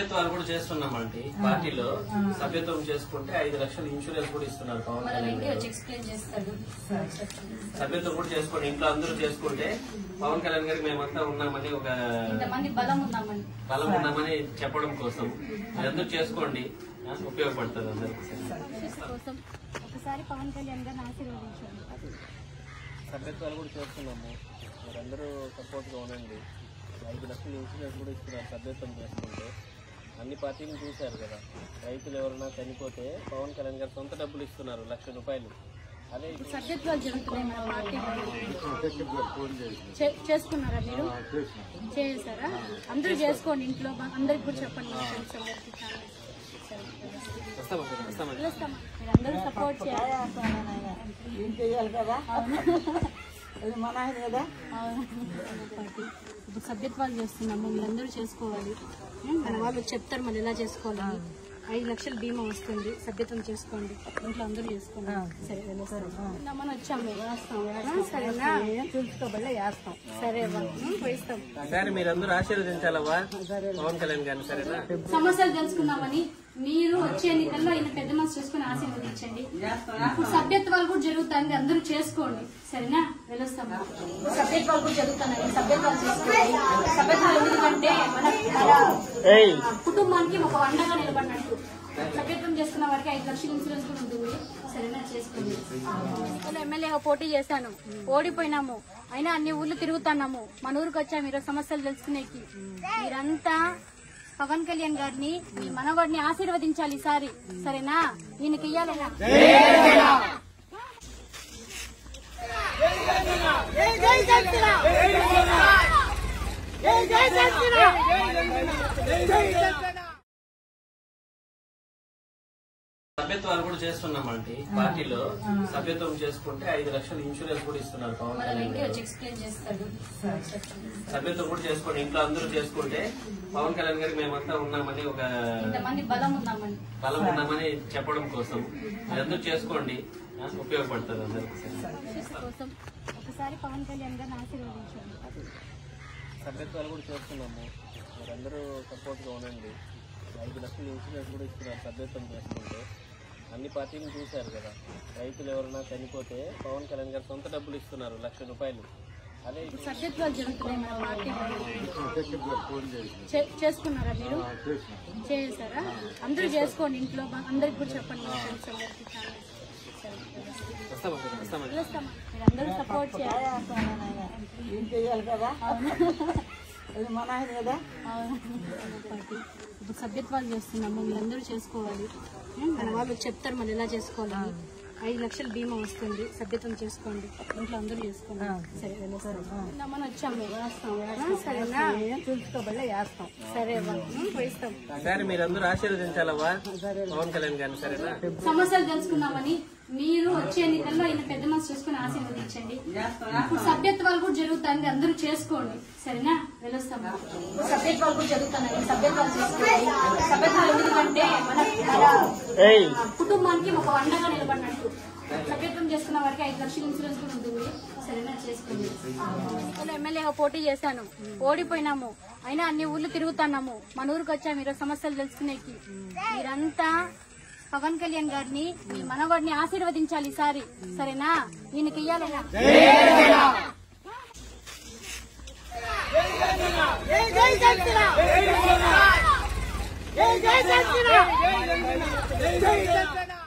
సభ్యత్వాలు కూడా చేస్తున్నామండి. పార్టీలో సభ్యత్వం చేసుకుంటే ఐదు లక్షలు ఇన్సూరెన్స్ కూడా ఇస్తున్నారు పవన్ మనం కళ్యాణ్ ఇంటికి గారు. వచ్చి ఎక్స్ప్లెయిన్ చేస్తాడు. సభ్యత్వం కూడా చేసుకోండి. ఇంట్లో అందరూ చేసుకుంటే పవన్ కళ్యాణ్ గారికి మేమంతా ఉన్నామని ఒక బలం ఉన్నామని. చెప్పడం కోసం మీరందరూ చేసుకోండి. ఉపయోగపడుతుంది అందరికీ కోసం ఒకసారి పవన్ కళ్యాణ్ గారిని ఆశీర్వదించండి. సభ్యత్వాలు కూడా చేస్తున్నాము. మీరందరూ సపోర్ట్గా ఉండండి. ఐదు లక్షలు ఇన్సూరెన్స్ కూడా ఇస్తున్నారు సభ్యత్వం చేసుకుంటే. అన్ని పార్టీలు చూశారు కదా. రైతులు ఎవరైనా చనిపోతే పవన్ కళ్యాణ్ గారు సొంత డబ్బులు ఇస్తున్నారు లక్ష రూపాయలు. అదే చేసుకున్నారా మీరు? చేసారా అందరూ చేసుకోండి ఇంట్లో అందరికి కూడా చెప్పండి మీ ఫ్రెండ్స్ అందరికి చాలా. సరే, వస్తామా? వస్తామా? పిలుస్తామా మీరు అందరూ సపోర్ట్ చేయాలి. కదా? కదా. ఇప్పుడు సభ్యత్వాలు చేస్తున్నాము మీరందరూ చేసుకోవాలి? మన వాళ్ళు చెప్తారు మరి ఎలా చేసుకోవాలి. ఐదు లక్షల బీమా వస్తుంది సభ్యత్వం చేసుకోండి. ఇంట్లో అందరూ చేసుకోండి. సరే వెళ్ళొస్తాం మన వచ్చాము ఆ, సరేనా? చూసుకోబల్లే వేస్తాం. సరే పోయిస్తాం. సరే మీరందరూ ఆశీర్వదించాలవ్వా? పవన్ కళ్యాణ్ గారిని సరేనా? సమస్యలు తెలుసుకుందామని. మీరు వచ్చే ఎన్నికల్లో ఆయన పెద్ద మనసు చేసుకుని ఆశీర్వదించండి. ఇప్పుడు సభ్యత్వాలు కూడా జరుగుతాయి అందరూ చేసుకోండి. సరేనా? వెళ్ళొస్తాము. సభ్యత్వాలు కూడా జరుగుతున్నాయి సభ్యత్వాలు చేసుకోండి. సభ్యత్వాలు ఎందుకంటే మన మన కుటుంబానికి ఒక వండగా నిలబడినట్టు. సభ్యత్వం చేసుకున్న వారికి ఐదు లక్షల ఇన్సూరెన్స్ కూడా ఉంటుంది. సరేనా? చేసుకోండి. ఎమ్మెల్యేగా పోటీ చేశాను. ఓడిపోయినాము. అయినా అన్ని ఊర్లు తిరుగుతున్నాము. మన ఊరికి వచ్చాము. ఈరోజు సమస్యలు తెలుసుకునేకి. మీరంతా పవన్ కళ్యాణ్ గారిని మీ మనవాడిని ఆశీర్వదించాలి ఈసారి సరేనా ఈయనకి ఇయ్యాలనా సభ్యత్వాలు కూడా చేస్తున్నామండి. పార్టీలో సభ్యత్వం చేసుకుంటే ఐదు లక్షలు ఇన్సూరెన్స్ కూడా ఇస్తున్నారు పవన్ కళ్యాణ్ సభ్యత్వం కూడా చేసుకోండి. ఇంట్లో అందరూ చేసుకుంటే పవన్ కళ్యాణ్ గారికి మేమంతా ఉన్నామని ఒక బలం ఉన్నామని. బలం ఉన్నామని చెప్పడం కోసం. మీరందరూ చేసుకోండి. ఉపయోగపడుతుంది అందరికీ కోసం ఒకసారి పవన్ కళ్యాణ్ గారిని ఆశీర్వదించండి. సభ్యత్వాలు కూడా చేస్తున్నాము. మీరందరూ సపోర్ట్గా ఉండండి. ఐదు లక్షలు ఇన్సూరెన్స్ కూడా ఇస్తున్నారు సభ్యత్వం చేసుకుంటే. అన్ని పార్టీలు చూశారు కదా. రైతులు ఎవరైనా చనిపోతే పవన్ కళ్యాణ్ గారు సొంత డబ్బులు ఇస్తున్నారు లక్ష రూపాయలు. అదే ఇప్పుడు సభ్యత్వాలు జరుగుతున్నాయి మన చేసుకున్నారా మీరు? చేసారా అందరూ చేసుకోండి ఇంట్లో బా- అందరికి కూడా చెప్పండి మీరు అందరూ సపోర్ట్ చేయాలి. కదా? మన కదా. ఇప్పుడు సభ్యత్వాలు చేస్తున్నాము మీరందరూ చేసుకోవాలి. ఉం? మన వాళ్ళు చెప్తారు మరి ఎలా చేసుకోవాలి ఐదు లక్షల బీమా వస్తుంది సభ్యత్వం చేసుకోండి ఇంట్లో అందరూ చేసుకోండి. సరే వెళ్ళొస్తాం మన వచ్చాము సరేనా? చూసుకోబల్లే వేస్తాం సరే సరే మీరందరూ ఆశీర్వదించాలవ్వా? పవన్ కళ్యాణ్ గారిని సరేనా? సమస్యలు తెలుసుకుందామని మీరు వచ్చే ఎన్నికల్లో ఆయన పెద్ద మనసు చేసుకుని ఆశీర్వదించండి. ఇప్పుడు సభ్యత్వాలు కూడా జరుగుతాయి అందరూ చేసుకోండి. సరేనా? వెళ్ళొస్తాము సభ్యత్వాలు కూడా జరుగుతున్నాయి. సభ్యత్వాలు చేసుకోండి. సభ్యత్వాలు ఎందుకంటే మన కుటుంబానికి ఒక వండగా నిలబడినట్టు సభ్యత్వం చేసుకున్న వారికి ఐదు లక్షల ఇన్సూరెన్స్ కూడా ఉంటుంది సరేనా చేసుకోండి ఎమ్మెల్యేగా పోటీ చేశాను ఓడిపోయినాము అయినా అన్ని ఊర్లు తిరుగుతున్నాము మన ఊరికి వచ్చాము ఈరోజు సమస్యలు తెలుసుకునేకి మీరంతా పవన్ కళ్యాణ్ గారిని మీ మనవాడిని ఆశీర్వదించాలి ఈసారి సరేనా ఈయనకి ఇయ్యాలనా జై జై జై जय जय सच्चिदानंद जय जय सच्चिदानंद